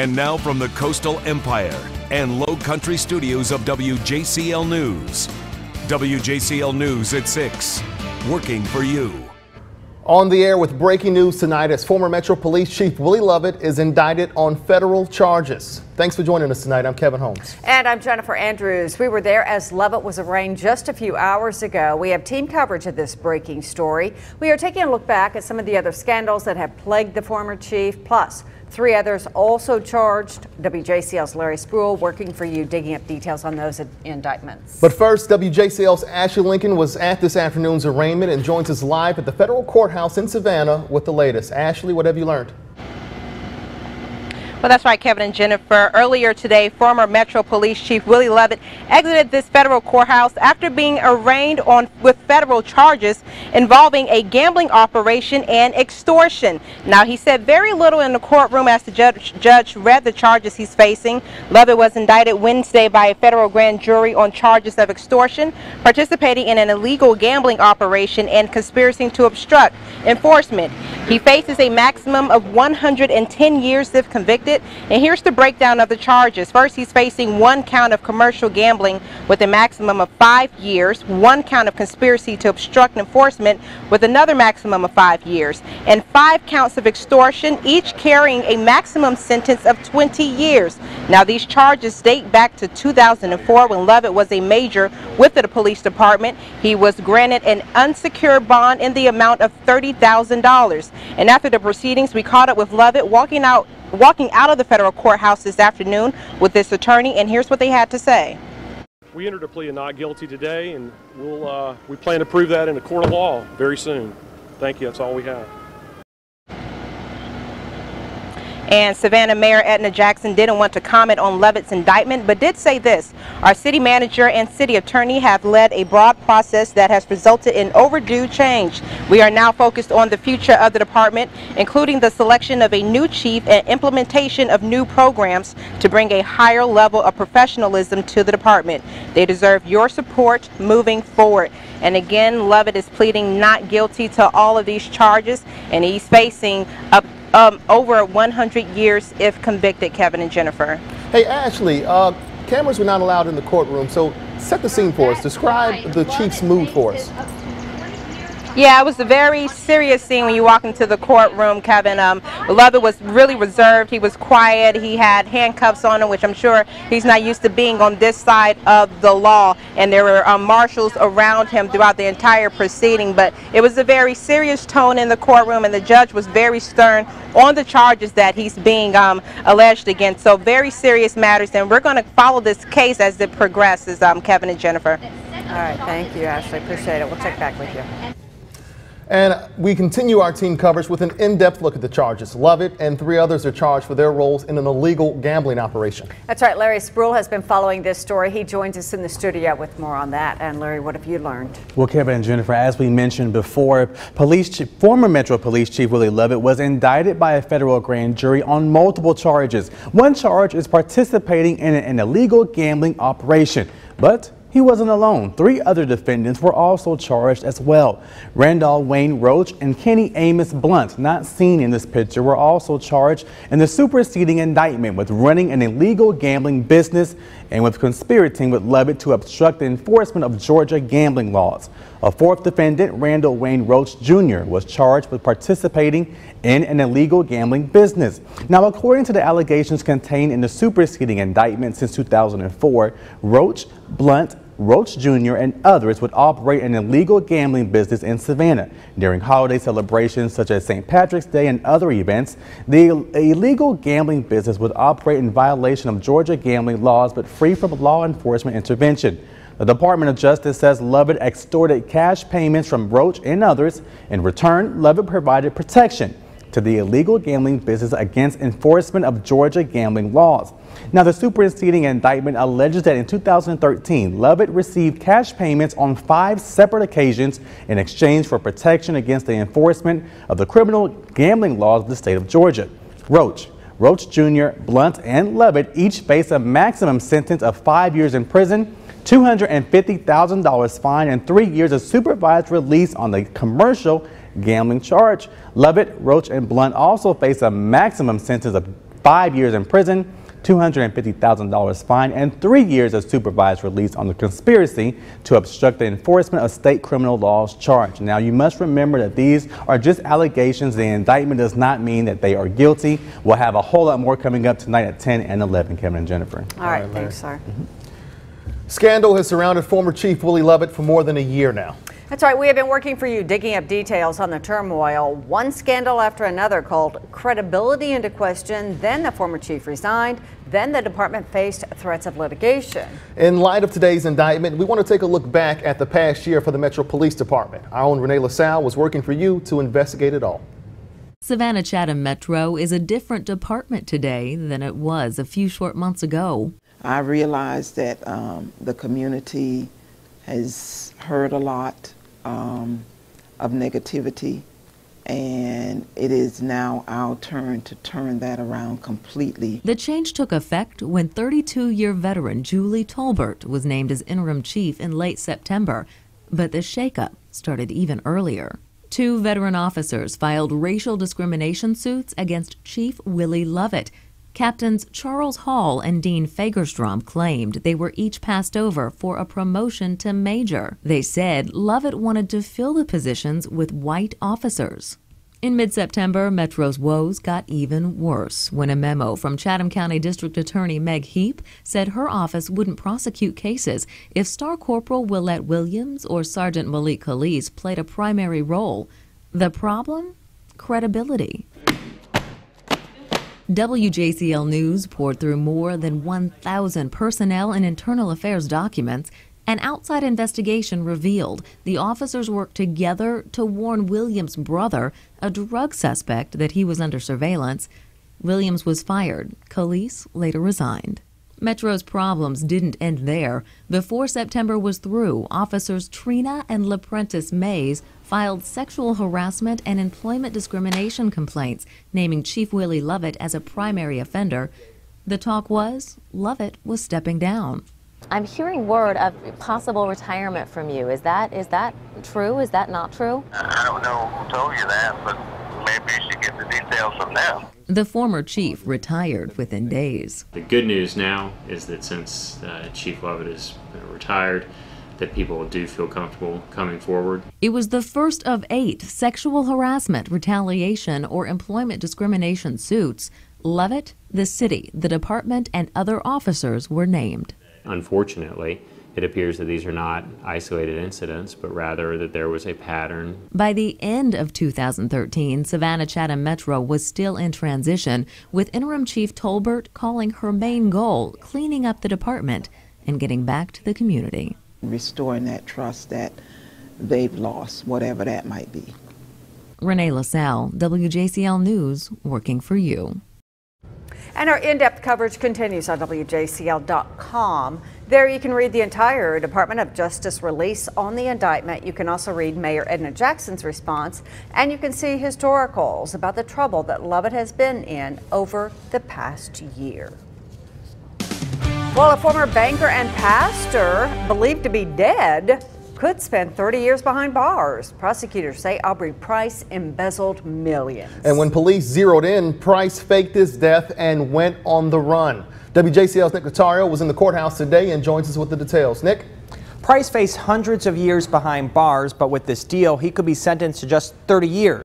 And now from the Coastal Empire and Low Country studios of WJCL News. WJCL News at 6, working for you. On the air with breaking news tonight as former Metro Police Chief Willie Lovett is indicted on federal charges. Thanks for joining us tonight. I'm Kevin Holmes. And I'm Jennifer Andrews. We were there as Lovett was arraigned just a few hours ago. We have team coverage of this breaking story. We are taking a look back at some of the other scandals that have plagued the former chief, plus Three others also charged. WJCL's Larry Spruill working for you, digging up details on those indictments. But first, WJCL's Ashley Lincoln was at this afternoon's arraignment and joins us live at the federal courthouse in Savannah with the latest. Ashley, what have you learned? Well, that's right, Kevin and Jennifer. Earlier today, former Metro Police Chief Willie Lovett exited this federal courthouse after being arraigned on with federal charges involving a gambling operation and extortion. Now, he said very little in the courtroom as the judge, judge read the charges he's facing. Lovett was indicted Wednesday by a federal grand jury on charges of extortion, participating in an illegal gambling operation, and conspiracy to obstruct enforcement. He faces a maximum of 110 years if convicted. And here's the breakdown of the charges. First, he's facing one count of commercial gambling with a maximum of five years, one count of conspiracy to obstruct enforcement with another maximum of five years, and five counts of extortion, each carrying a maximum sentence of 20 years. Now, these charges date back to 2004 when Lovett was a major with the police department. He was granted an unsecured bond in the amount of $30,000. And after the proceedings, we caught up with Lovett walking out walking out of the federal courthouse this afternoon with this attorney, and here's what they had to say. We entered a plea of not guilty today, and we'll, uh, we plan to prove that in a court of law very soon. Thank you. That's all we have. And Savannah Mayor Edna Jackson didn't want to comment on Lovett's indictment, but did say this. Our city manager and city attorney have led a broad process that has resulted in overdue change. We are now focused on the future of the department, including the selection of a new chief and implementation of new programs to bring a higher level of professionalism to the department. They deserve your support moving forward. And again, Lovett is pleading not guilty to all of these charges, and he's facing up um, over 100 years if convicted, Kevin and Jennifer. Hey, Ashley, uh, cameras were not allowed in the courtroom, so set the scene for us. Describe the chief's mood for us. Yeah, it was a very serious scene when you walk into the courtroom, Kevin. Um, Lovett was really reserved. He was quiet. He had handcuffs on him, which I'm sure he's not used to being on this side of the law. And there were um, marshals around him throughout the entire proceeding. But it was a very serious tone in the courtroom, and the judge was very stern on the charges that he's being um, alleged against. So very serious matters, and we're going to follow this case as it progresses, um, Kevin and Jennifer. All right, thank you, Ashley. Appreciate it. We'll check back with you. And we continue our team coverage with an in-depth look at the charges. Lovett and three others are charged for their roles in an illegal gambling operation. That's right. Larry Spruill has been following this story. He joins us in the studio with more on that. And Larry, what have you learned? Well, Kevin and Jennifer, as we mentioned before, police chief, former Metro Police Chief Willie Lovett was indicted by a federal grand jury on multiple charges. One charge is participating in an illegal gambling operation. But he wasn't alone. Three other defendants were also charged as well. Randall Wayne Roach and Kenny Amos Blunt, not seen in this picture, were also charged in the superseding indictment with running an illegal gambling business and with conspirating with Lovett to obstruct the enforcement of Georgia gambling laws. A fourth defendant, Randall Wayne Roach Jr., was charged with participating in an illegal gambling business. Now, according to the allegations contained in the superseding indictment since 2004, Roach, Blunt, Roach Jr. and others would operate an illegal gambling business in Savannah. During holiday celebrations such as St. Patrick's Day and other events, the illegal gambling business would operate in violation of Georgia gambling laws but free from law enforcement intervention. The Department of Justice says Lovett extorted cash payments from Roach and others. In return, Lovett provided protection to the illegal gambling business against enforcement of Georgia gambling laws. Now, the superseding indictment alleges that in 2013, Lovett received cash payments on five separate occasions in exchange for protection against the enforcement of the criminal gambling laws of the state of Georgia. Roach, Roach Jr., Blunt, and Lovett each face a maximum sentence of five years in prison, $250,000 fine, and three years of supervised release on the commercial gambling charge. Lovett, Roach, and Blunt also face a maximum sentence of five years in prison, $250,000 fine, and three years of supervised release on the conspiracy to obstruct the enforcement of state criminal laws charge. Now, you must remember that these are just allegations. The indictment does not mean that they are guilty. We'll have a whole lot more coming up tonight at 10 and 11, Kevin and Jennifer. All right, thanks, sir. Mm-hmm. Scandal has surrounded former Chief Willie Lovett for more than a year now. That's right. We have been working for you, digging up details on the turmoil. One scandal after another called credibility into question. Then the former chief resigned. Then the department faced threats of litigation. In light of today's indictment, we want to take a look back at the past year for the Metro Police Department. Our own Renee LaSalle was working for you to investigate it all. Savannah Chatham Metro is a different department today than it was a few short months ago. I realize that um, the community has heard a lot um, of negativity, and it is now our turn to turn that around completely. The change took effect when 32 year veteran Julie Tolbert was named as interim chief in late September, but the shakeup started even earlier. Two veteran officers filed racial discrimination suits against Chief Willie Lovett Captains Charles Hall and Dean Fagerstrom claimed they were each passed over for a promotion to major. They said Lovett wanted to fill the positions with white officers. In mid September, Metro's woes got even worse when a memo from Chatham County District Attorney Meg Heap said her office wouldn't prosecute cases if Star Corporal Willette Williams or Sergeant Malik Khalis played a primary role. The problem? Credibility. WJCL News poured through more than 1,000 personnel and internal affairs documents. An outside investigation revealed the officers worked together to warn Williams' brother, a drug suspect, that he was under surveillance. Williams was fired. Khalis later resigned. Metro's problems didn't end there. Before September was through, officers Trina and LaPrentice Mays filed sexual harassment and employment discrimination complaints, naming Chief Willie Lovett as a primary offender. The talk was Lovett was stepping down. I'm hearing word of possible retirement from you. Is that is that true? Is that not true? I don't know who told you that, but maybe you should get the details from them. The former chief retired within days. The good news now is that since uh, Chief Lovett is retired, that people do feel comfortable coming forward. It was the first of eight sexual harassment, retaliation, or employment discrimination suits. Lovett, the city, the department, and other officers were named. Unfortunately, it appears that these are not isolated incidents, but rather that there was a pattern. By the end of 2013, Savannah Chatham Metro was still in transition, with Interim Chief Tolbert calling her main goal cleaning up the department and getting back to the community. Restoring that trust that they've lost, whatever that might be. Renee LaSalle, WJCL News, working for you. And our in-depth coverage continues on WJCL.com. There you can read the entire Department of Justice release on the indictment. You can also read Mayor Edna Jackson's response, and you can see historicals about the trouble that Lovett has been in over the past year. Well, a former banker and pastor believed to be dead could spend 30 years behind bars. Prosecutors say Aubrey Price embezzled millions. And when police zeroed in, Price faked his death and went on the run. WJCL's Nick Notario was in the courthouse today and joins us with the details. Nick? Price faced hundreds of years behind bars, but with this deal, he could be sentenced to just 30 years.